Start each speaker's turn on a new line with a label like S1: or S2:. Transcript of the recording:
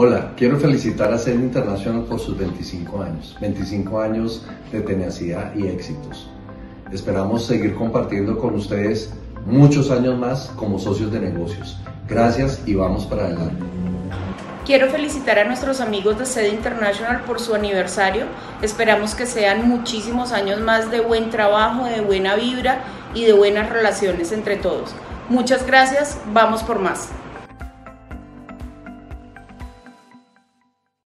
S1: Hola, quiero felicitar a SED International por sus 25 años, 25 años de tenacidad y éxitos. Esperamos seguir compartiendo con ustedes muchos años más como socios de negocios. Gracias y vamos para adelante.
S2: Quiero felicitar a nuestros amigos de Sede International por su aniversario. Esperamos que sean muchísimos años más de buen trabajo, de buena vibra y de buenas relaciones entre todos. Muchas gracias, vamos por más.